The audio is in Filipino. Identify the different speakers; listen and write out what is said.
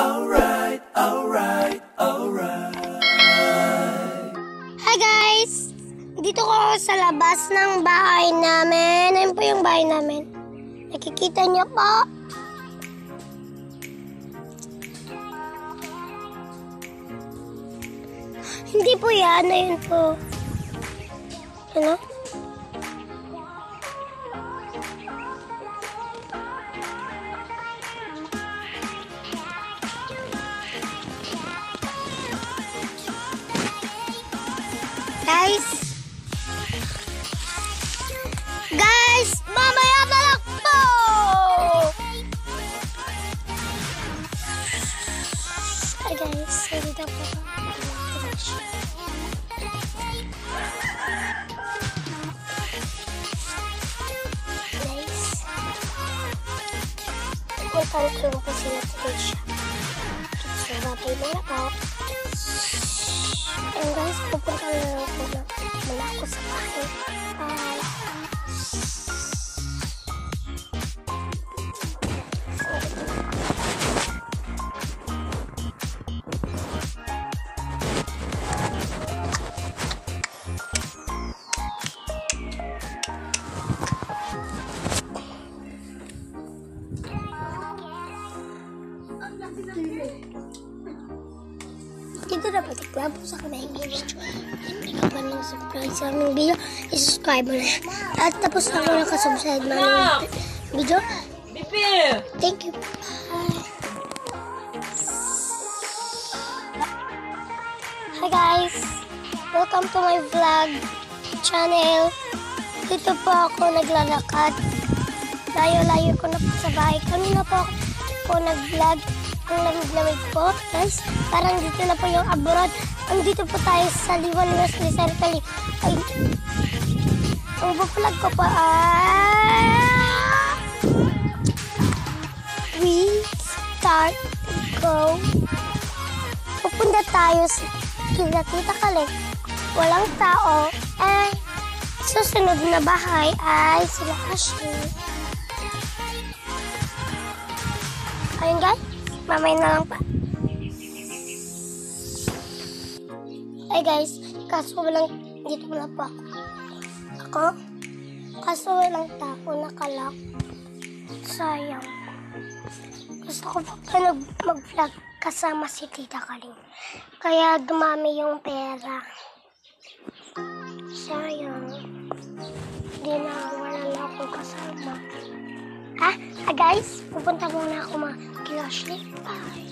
Speaker 1: alright, alright, alright.
Speaker 2: Hi guys! Dito ko sa labas ng bahay namin. Ayun po yung bahay namin. Nakikita niyo po? Hindi po yan. Ayun po. Ano? Guys! Guys! Mamaya na lang po! Hi guys, dito po. Guys, puntahan ko lang po sila Tricia. So, babay muna po. Dito na po, sa kamay video. Hindi ka ba nang subscribe sa aming video, isubscribe mo na. At tapos na ako nakasubscribe na aming video. Thank you. Bye. Hi guys! Welcome to my vlog channel. Dito po ako naglalakad. Layo-layo ko na po sa bahay. Kanina po ako nag-vlog. Ang lamig-lamig po, guys. Parang dito na po yung abroad. Andito po tayo sa Liwan Wesley Circle. Ay, ang vlog ko po ay... We start go. Pupunta tayo sa kila Tita Kaling. Walang tao. And susunod na bahay ay sila Ashley. Guys, mamay na lang pa. Ay guys, kaso walang, dito wala po ako. Ako? Kaso walang tao nakalak. Sayang. Gusto ko pa pa mag-vlog kasama si Tita Kaling. Kaya dumami yung pera. Sayang. Hindi na, wala na akong kasama. Ah, guys, pupunta muna ako mga kay Bye!